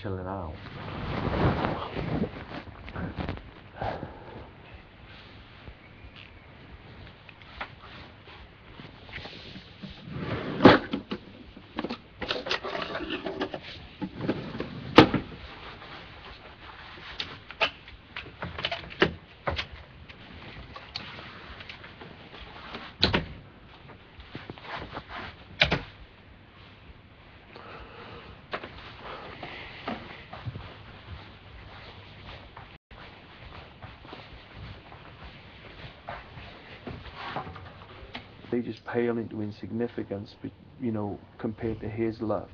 chilling out. They just pale into insignificance, but you know, compared to his love.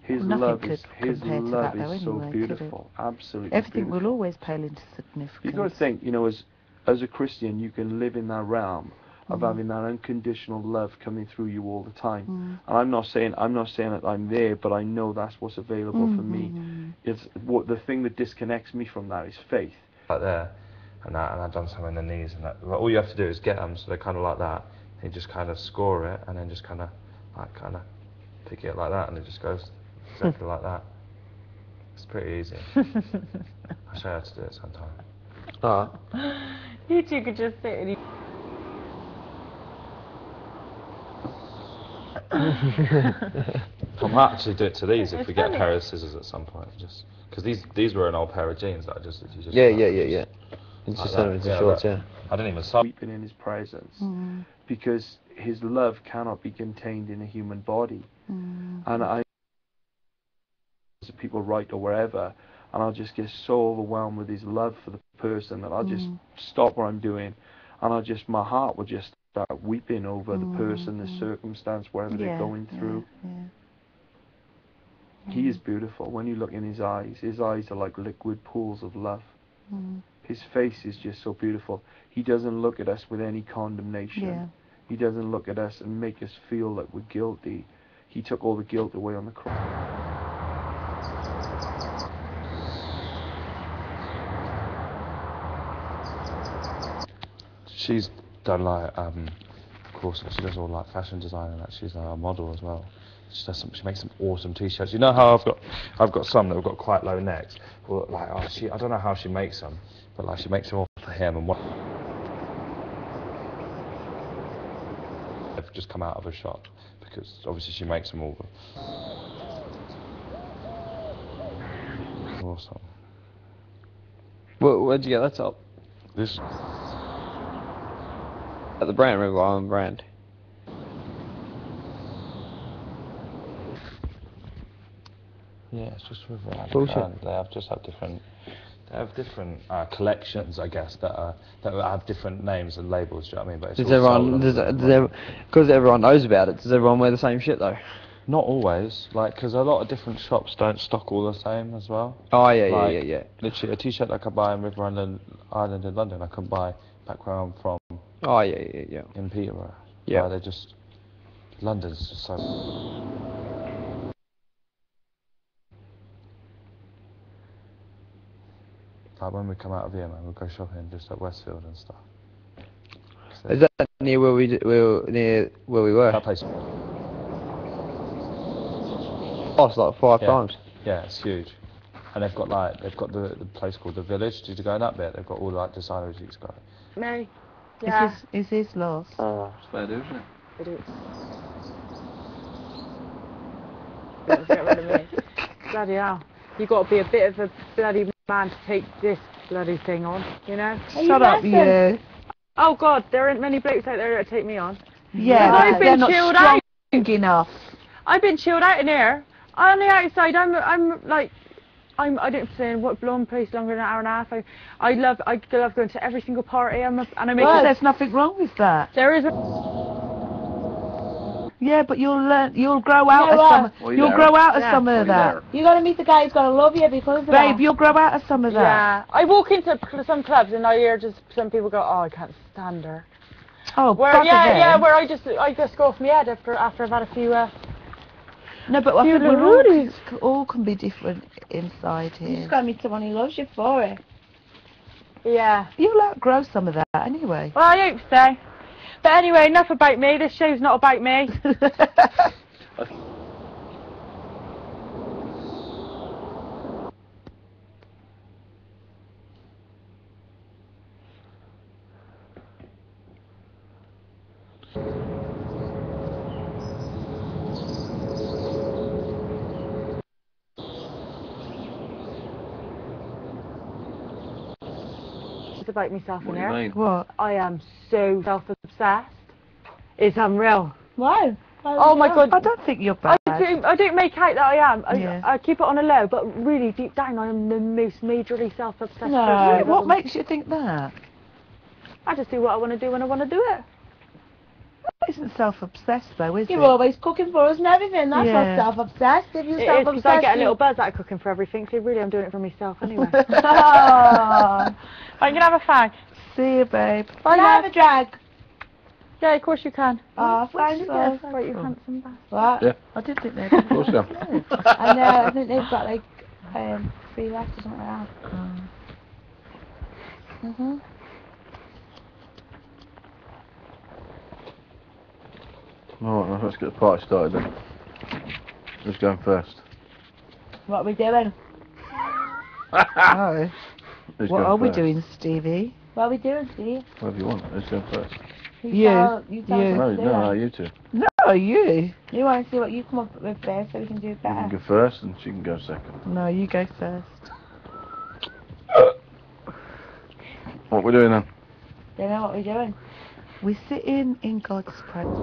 His Well, love is his love that though is so anyway, beautiful, absolutely. Everything beautiful. will always pale into significance. You've got to think, you know, as as a Christian, you can live in that realm of Mhm. having that unconditional love coming through you all the time. Mm. And I'm not saying I'm not saying that I'm there, but I know that's what's available for me. Mhm. It's what the thing that disconnects me from that is faith. Like there, and that, and I've done some in the knees, and that. All you have to do is get them, so they're kind of like that. And you just kind of score it, and then just kind of, like, kind of pick it like that, and it just goes exactly like that. It's pretty easy. I'll show you how to do it sometime. Ah, You two could just sit and eat. I might actually do it to these if It's we get a pair of scissors at some point, just because these these were an old pair of jeans that I just, you just yeah, yeah, yeah, yeah. It's Like just that, sent into yeah, shorts, yeah. I didn't even sew. Weeping in his presence. Mm. Because his love cannot be contained in a human body. Mm. and I people write or wherever and I'll just get so overwhelmed with his love for the person that I'll just Mm. stop what I'm doing and I'll just my heart will just start weeping over the person, the Mm. circumstance, whatever they're going through. yeah. He is beautiful. When you look in his eyes, his eyes are like liquid pools of love. Mm. His face is just so beautiful. He doesn't look at us with any condemnation. He doesn't look at us and make us feel like we're guilty. He took all the guilt away on the cross. She's done like, um, of course, she does all like fashion design and that. She's a model as well. She does some. She makes some awesome t-shirts. You know how I've got, I've got some that have got quite low necks. Well, like, oh, she, I don't know how she makes them, but like she makes them all for him and what. Just come out of a shop because obviously she makes them all. Awesome. Where, where'd you get that top? This At the brand, River Island brand. Yeah, it's just with Bullshit. They have just have different. They have different uh, collections, I guess, that are that have different names and labels. Do you know what I mean? But it's Does everyone, does, does because everyone knows about it, does everyone wear the same shit though? Not always, like, because a lot of different shops don't stock all the same as well. Oh, yeah, yeah, Like, yeah, yeah. Literally, a T-shirt I could buy in River Island, Island in London, I can buy back where I'm from Oh, yeah, yeah, yeah. in Peterborough. Yeah. Like, they just London's just so. Like when we come out of here, man, we'll go shopping just at Westfield and stuff. 'Cause Is that near where we, where, near where we were? that place? Oh, it's like five Yeah. times. Yeah, it's huge. And they've got like they've got the, the place called the Village. Did you go in that bit? They've got all like designer boutiques. Got Mary. Yeah. Is this, is this lost? Uh, it's fair do, isn't it? I do. Don't get rid of me. Bloody hell. You've got to be a bit of a bloody man to take this bloody thing on, you know? Shut up, you. Oh God, there aren't many blokes out there that take me on. Yeah, I've but been they're not chilled strong out. enough. I've been chilled out in here. On the outside, I'm, I'm like, I'm, I don't say what blonde place longer than an hour and a half. I, I love, I love going to every single party. I'm, a, and I make Well, there's nothing wrong with that. There is a. Yeah, but you'll learn. You'll grow out know of some. You You'll there. grow out of Yeah. some of you that, there. You're gonna meet the guy who's gonna love you because of babe. that. You'll grow out of some of that. Yeah, I walk into some clubs and I hear just some people go, "Oh, I can't stand her." Oh, Where, yeah, them. yeah, where I just, I just go off my head after, after I've had a few. Uh, No, but I You think we're all, rudies. all can be different inside here. You here. just gotta meet someone who loves you for it. yeah. You'll outgrow some of that anyway. Well, I hope so. But anyway, enough about me. This show's not about me. about myself in here. What? I am so self self-obsessed. It's unreal. Why? Why Oh my god. I don't think you're I bad. don't, I don't make out that I am. I, Yeah. I keep it on a low, but really deep down, I am the most majorly self-obsessed No. person. What makes you think that? I just do what I want to do when I want to do it. That isn't self-obsessed though, is You're it? always cooking for us and everything. That's Yeah. not self-obsessed. If you're It is because self-obsessed, I get a little buzz out of cooking for everything. So really, I'm doing it for myself anyway. oh. I'm gonna have a fag. See you, babe. Bye. I have a drag? Yeah, of course you can. Oh, thanks, love. Right, you Oh. handsome bastard. What? Yeah. I did think they'd Of course, yeah. I know. I think they've got like um, free left or something like that. Mhm. Alright, let's get the party started then. Who's going first? What are we doing? Oh. Who's What going are we doing, Stevie? What are we doing, Steve? Whatever you want. Who's going first? You You. Tell, you tell You. No, what to do no, no, you two. No, you. You want to see what you come up with first so we can do You can better. go first and she can go second. No, you go first. What we doing then? Don't know what we're doing. We're sitting in God's presence.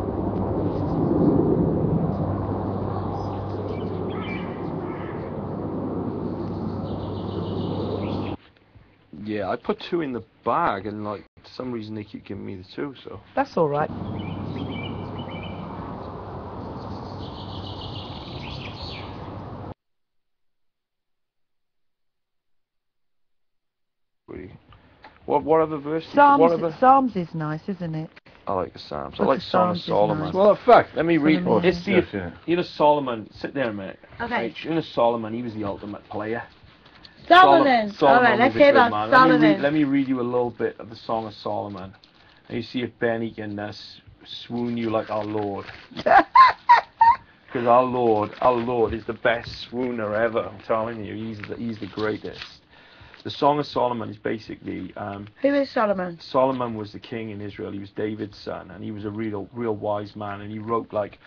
Yeah, I put two in the bag, and like for some reason they keep giving me the two. So That's all right. what what other verses? Psalms, what other? Psalms is nice, isn't it? I like the Psalms. I like the Song of Psalms Solomon. nice. Well, in fact, let me read. the It's man. the Yes, yeah. you know Solomon. Sit there a minute. Okay. Right, you know Solomon. He was the ultimate player. Solomon. Solomon All right, let's hear about man. Solomon. Let me, read, let me read you a little bit of the Song of Solomon. And you see if Benny can uh, swoon you like our Lord. Because our Lord, our Lord is the best swooner ever. I'm telling you, he's the, he's the greatest. The Song of Solomon is basically um, Who is Solomon? Solomon was the king in Israel. He was David's son, and he was a real, real wise man. And he wrote like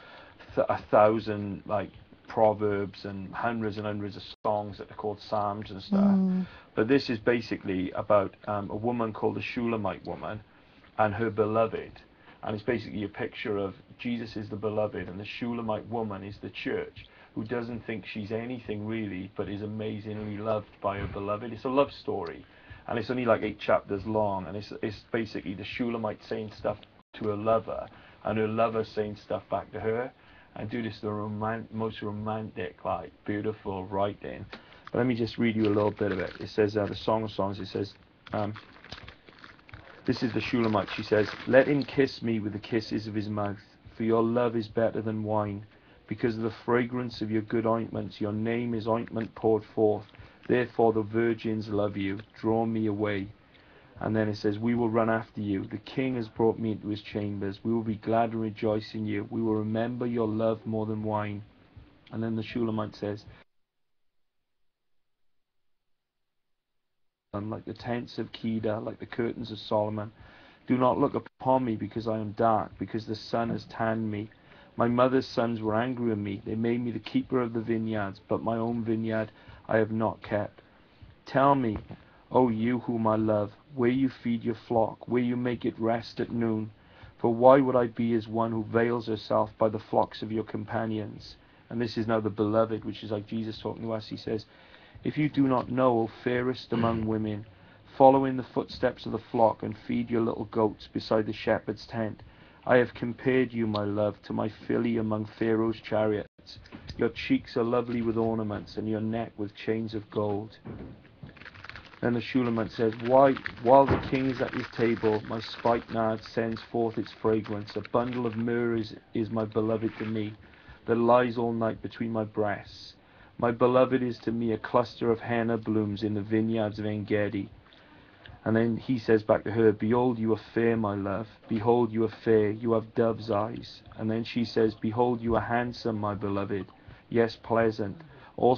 th- a thousand like proverbs and hundreds and hundreds of songs that are called psalms and stuff. Mm. But this is basically about um, a woman called the Shulamite woman and her beloved. And it's basically a picture of Jesus is the beloved, and the Shulamite woman is the church, who doesn't think she's anything really, but is amazingly loved by her beloved. It's a love story, and it's only like eight chapters long, and it's it's basically the Shulamite saying stuff to her lover, and her lover saying stuff back to her. And do this the roman- most romantic, like beautiful writing. But let me just read you a little bit of it. It says, uh, the Song of Songs, it says, um, this is the Shulamite. She says, Let him kiss me with the kisses of his mouth, for your love is better than wine. Because of the fragrance of your good ointments, your name is ointment poured forth. Therefore the virgins love you. Draw me away. And then it says, We will run after you. The king has brought me into his chambers. We will be glad and rejoice in you. We will remember your love more than wine. And then the Shulamite says, like the tents of Kedar, like the curtains of Solomon. Do not look upon me because I am dark, because the sun has tanned me. My mother's sons were angry with me. They made me the keeper of the vineyards, but my own vineyard I have not kept. Tell me, O you whom I love, where you feed your flock, where you make it rest at noon. For why would I be as one who veils herself by the flocks of your companions? And this is now the beloved, which is like Jesus talking to us. He says, If you do not know, O fairest among women, follow in the footsteps of the flock and feed your little goats beside the shepherd's tent. I have compared you, my love, to my filly among Pharaoh's chariots. Your cheeks are lovely with ornaments, and your neck with chains of gold. Then the Shulamite says, Why, while the king is at his table, my spikenard sends forth its fragrance. A bundle of myrrh is, is my beloved to me, that lies all night between my breasts. My beloved is to me a cluster of henna blooms in the vineyards of Engedi. And then he says back to her, Behold, you are fair, my love. Behold, you are fair. You have dove's eyes. And then she says, Behold, you are handsome, my beloved. Yes, pleasant.